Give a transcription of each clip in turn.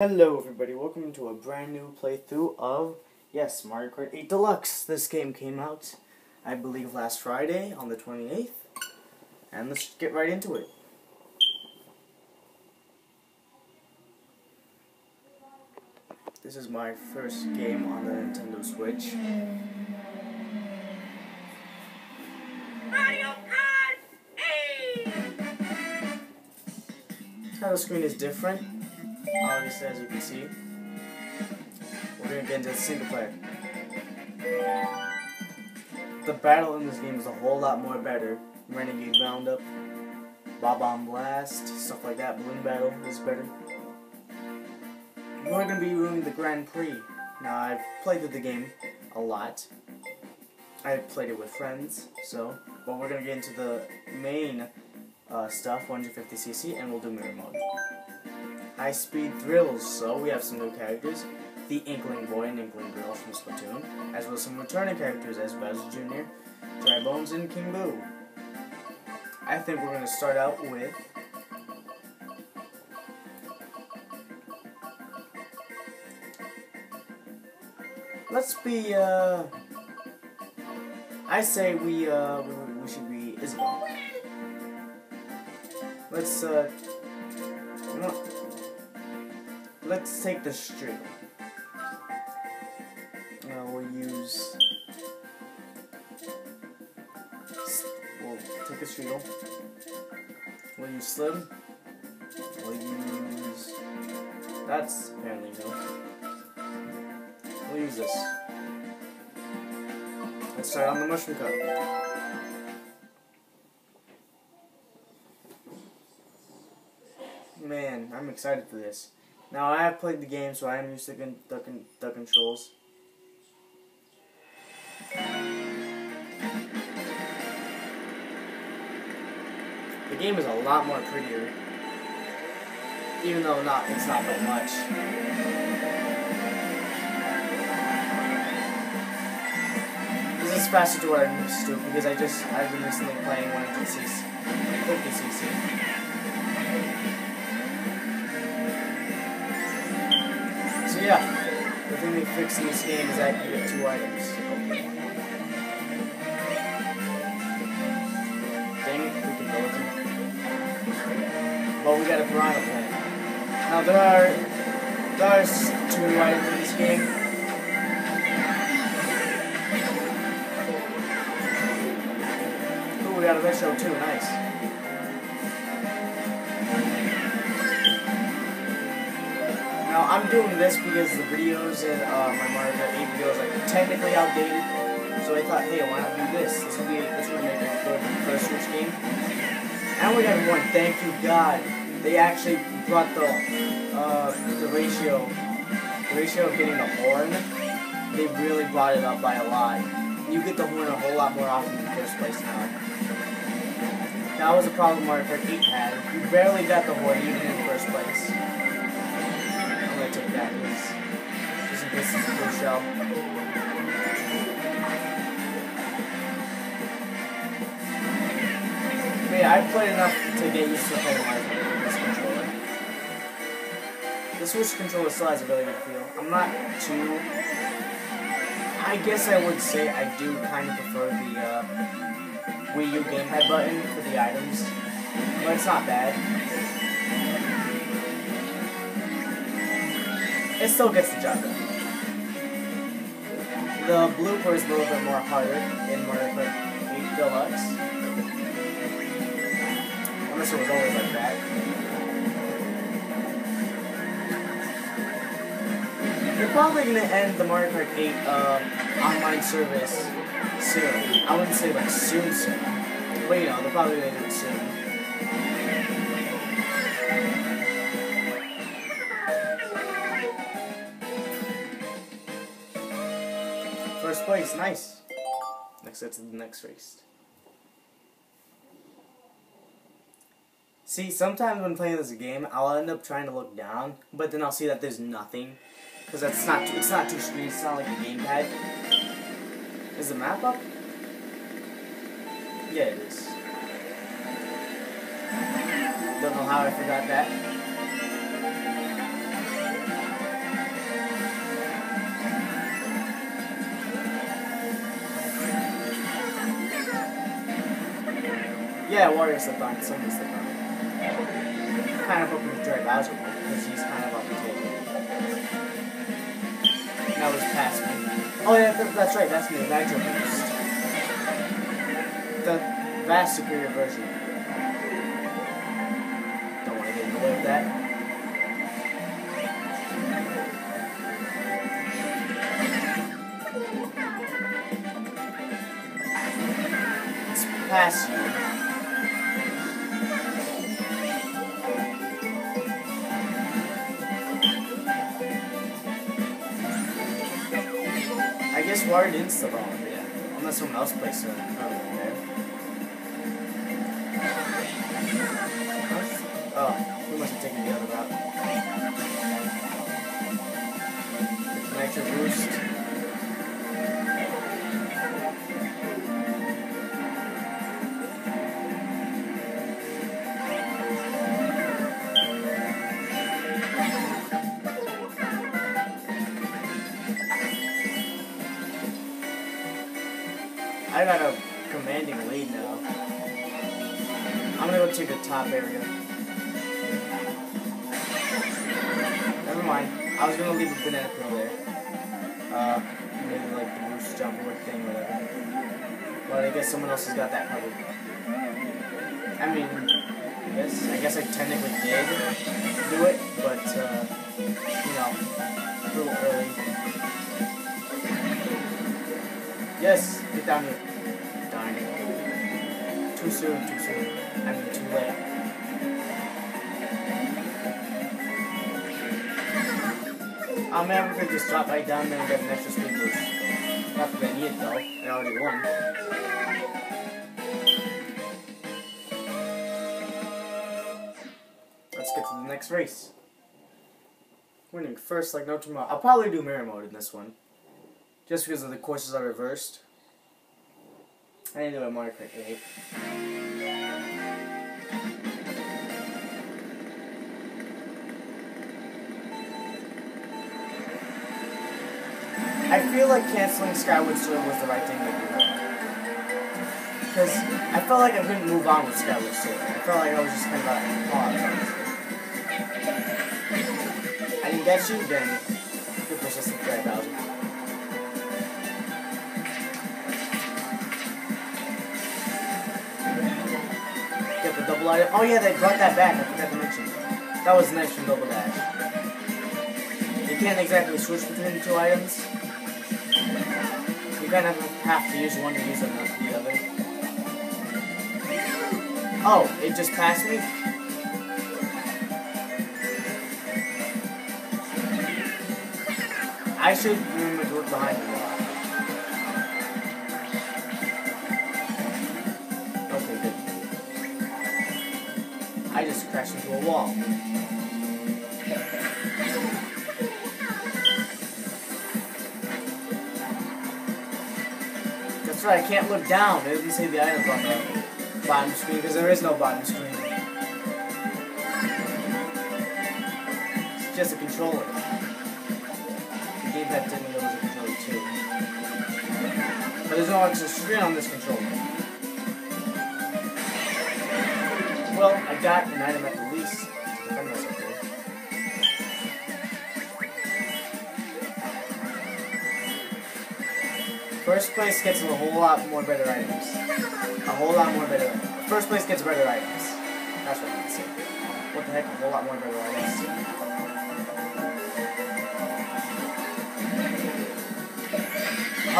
Hello everybody, welcome to a brand new playthrough of, yes, Mario Kart 8 Deluxe. This game came out, I believe, last Friday on the 28th. And let's get right into it. This is my first game on the Nintendo Switch. Mario Kart 8! Title screen is different, obviously as you can see. We're gonna get into the single player. The battle in this game is a whole lot more better. Renegade Roundup, Bob-omb Blast, stuff like that. Balloon Battle is better. We're gonna be doing the Grand Prix. Now I've played with the game a lot. I've played it with friends, so but we're gonna get into the main uh, stuff, 150cc, and we'll do mirror mode. High speed thrills, so we have some new characters. The Inkling Boy and Inkling Girl from Splatoon, as well as some returning characters as Bowser Jr., Dry Bones, and King Boo. I think we're gonna start out with Let's be, uh... I say we, uh, we, should be Isabelle. Let's, uh... let's take the string. Uh, we'll use... We'll take a strudel. We'll use Slim. We'll use... That's apparently no. We'll use this. Let's start on the mushroom cup. Man, I'm excited for this. Now, I have played the game, so I am used to the, the, the controls. The game is a lot more prettier. Even though not it's not by much. This is faster to what I'm used to because I just I've been recently playing 150cc. 50cc. Yeah, the thing they fixed in this game is that you get two items. Dang it, we can build them. But we got a piranha plant. Now there are there's two items in this game. Ooh, we got a retro too, nice. Doing this because the videos in uh, my Mario Kart 8 videos are technically outdated. So I thought, hey, why not do this? This would be this would make a good first Switch game. And we got one. Thank you God. They actually brought the uh, the ratio the ratio of getting the horn. They really brought it up by a lot. You get the horn a whole lot more often in the first place now. That was a problem Mario Kart 8 had. You barely got the horn even in the first place. Gonna take that just in case it's a shell. But yeah, I've played enough to get used to playing Mario with this controller. The Switch controller still has a really good feel. I'm not too. I guess I would say I do kind of prefer the uh, Wii U gamepad button for the items, but it's not bad. It still gets the job done. The blooper is a little bit more harder in Mario Kart 8 Deluxe. Unless it was always like that. They're probably gonna end the Mario Kart 8 uh, online service soon. I wouldn't say like soon soon. But you know, they're probably gonna do it soon. Place, nice. Next that's the next race. See, sometimes when playing this game, I'll end up trying to look down, but then I'll see that there's nothing, because that's not too, it's not two screens. It's not like a gamepad. Is the map up? Yeah, it is. Don't know how I forgot that. Yeah, Wario slipped on it. Somebody slipped on. Kind of hoping to drag Bowser more, because he's kind of on the table. That was past me. Oh yeah, th- that's right, that's me, Nitro Boost. The vast superior version. Don't want to get in the way of that. Past you. I guess Wario didn't on yeah. Unless someone else placed it. Oh, we must have taken the other route. Area. Never mind. I was gonna leave a banana peel there. Uh, maybe like the boost jump or thing, whatever. But I guess someone else has got that covered. I mean, I guess I guess I technically did do it, but uh, you know, a little early. Yes, get down here. Too soon, too soon. I mean, too late. Oh, man, we could just drop right down there and get an extra speed boost. Not that I need it though. I already won. Let's get to the next race. Winning first like no tomorrow. I'll probably do mirror mode in this one. Just because of the courses are reversed. I didn't do a Mario Kart 8. I feel like canceling Skyward Sword was the right thing to do. Because I felt like I couldn't move on with Skyward Sword. I felt like I was just kind of a pause, honestly. I didn't get you, then good persistent try, Bowser. Get the Oh yeah, they brought that back. I forgot to mention. That was nice from Double Dash. You can't exactly switch between the two items. You kind of have to use one to use the the other. Oh, it just passed me? I should remember to look behind me crashed into a wall. That's right, I can't look down. It doesn't say the items on the bottom screen because there is no bottom screen. It's just a controller. The gamepad technically was a controller too. But there's no extra screen on this controller. Well, I got an item at least to defend myself with. First place gets a whole lot more better items. A whole lot more better. items. First place gets better items. That's what I meant to say. What the heck? A whole lot more better items.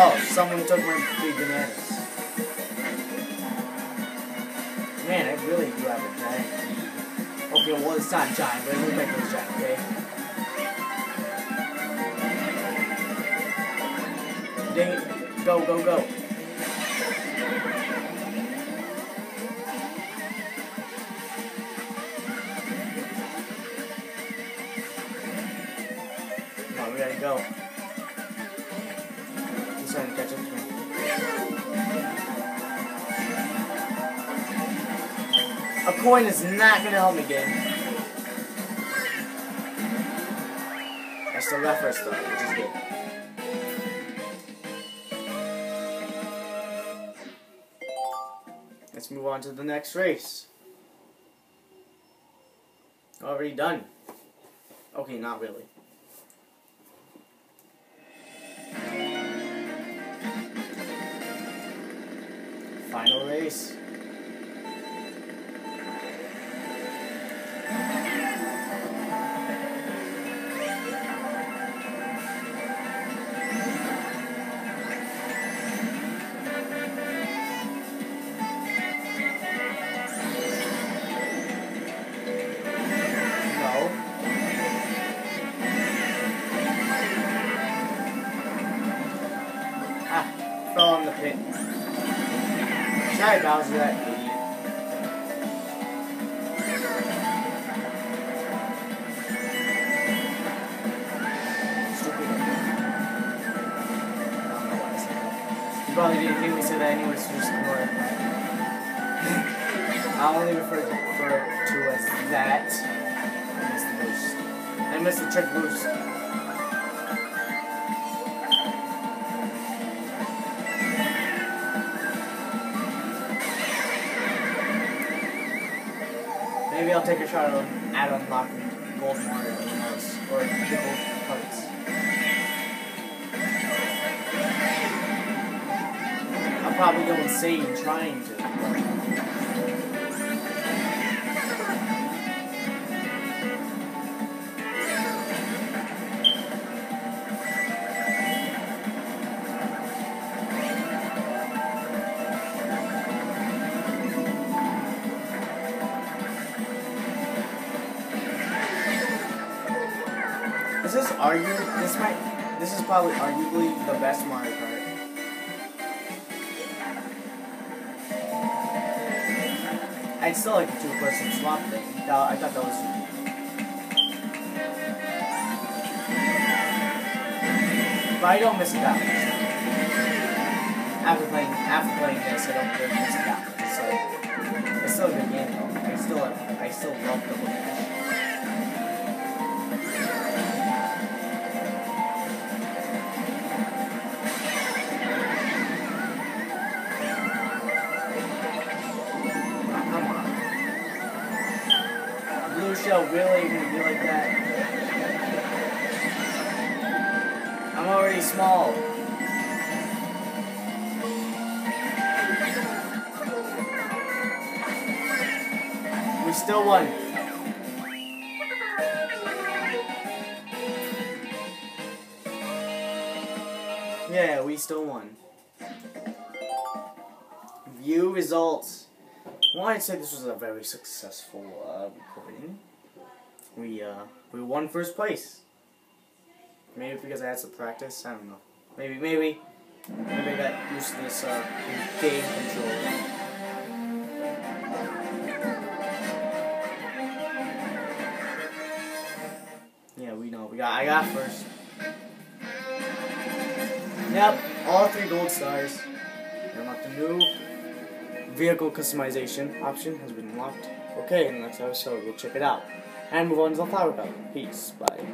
Oh, someone took my big bananas. Man, I really do have a giant. Okay, well it's not giant, but it looks like it's giant, okay? Dang it. Go, go, go. Coin is not gonna help me, game. I still got first though, which is good. Let's move on to the next race. Already done. Okay, not really. Final race. Pit. Sorry, Bowser, that idiot. Probably didn't hear me say that anyway, so just ignore it. I only refer to, refer to as that. I missed the boost. I missed the trick boost. I'll take a shot at unlocking Gold Mario, knows? Or the Gold Parts. I'll probably go insane trying to. This is probably arguably the best Mario Kart. I'd still like the two-person swap thing. I thought that was unique. But I don't miss it that much. After playing, after playing this, I don't really miss it that much. It's it's still a good game though. I still, I still love Double Dash. We still won. Yeah, we still won. View results. Well, I'd say this was a very successful uh, recording. We uh, we won first place. Maybe because I had some practice. I don't know. Maybe maybe maybe I got used to this uh, game control. Got. I got first. Yep, all three gold stars. We unlocked a new vehicle customization option has been unlocked. Okay, in the next episode we'll check it out. And move on to the flower cup. Peace. Bye.